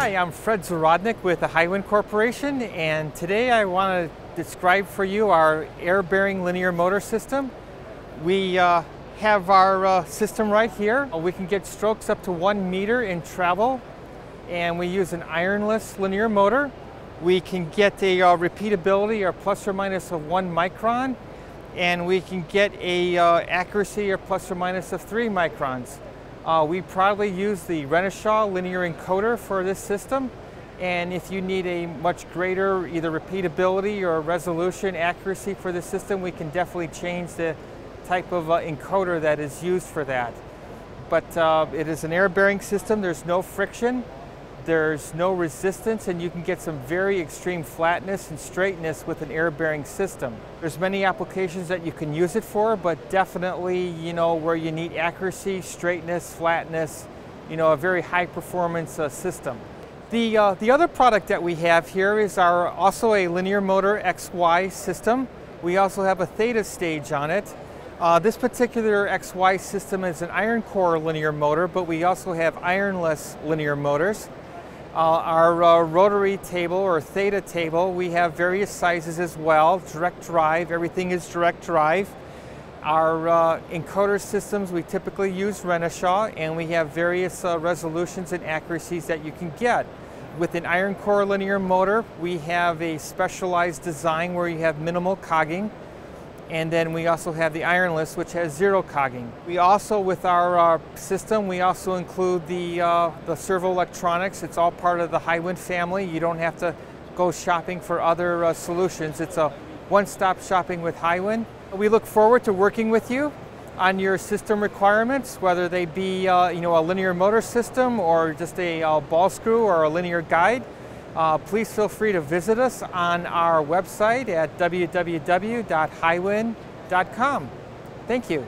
Hi, I'm Fred Zarodnik with the Hiwin Corporation and today I want to describe for you our air-bearing linear motor system. We uh, have our uh, system right here. We can get strokes up to one meter in travel and we use an ironless linear motor. We can get a uh, repeatability or plus or minus of one micron and we can get a uh, accuracy or plus or minus of three microns. Uh, we proudly use the Renishaw linear encoder for this system. And if you need a much greater either repeatability or resolution accuracy for the system, we can definitely change the type of uh, encoder that is used for that. But uh, it is an air bearing system, there's no friction. There's no resistance and you can get some very extreme flatness and straightness with an air bearing system. There's many applications that you can use it for, but definitely, you know, where you need accuracy, straightness, flatness, you know, a very high performance uh, system. The, uh, the other product that we have here is our also a linear motor XY system. We also have a theta stage on it. Uh, this particular XY system is an iron core linear motor, but we also have ironless linear motors. Uh, our uh, rotary table or theta table, we have various sizes as well, direct drive, everything is direct drive. Our uh, encoder systems, we typically use Renishaw and we have various uh, resolutions and accuracies that you can get. With an iron core linear motor, we have a specialized design where you have minimal cogging. And then we also have the ironless, which has zero cogging. We also, with our uh, system, we also include the, uh, the servo electronics. It's all part of the Hiwin family. You don't have to go shopping for other uh, solutions. It's a one-stop shopping with Hiwin. We look forward to working with you on your system requirements, whether they be uh, you know, a linear motor system or just a uh, ball screw or a linear guide. Uh, please feel free to visit us on our website at www.hiwin.com. Thank you.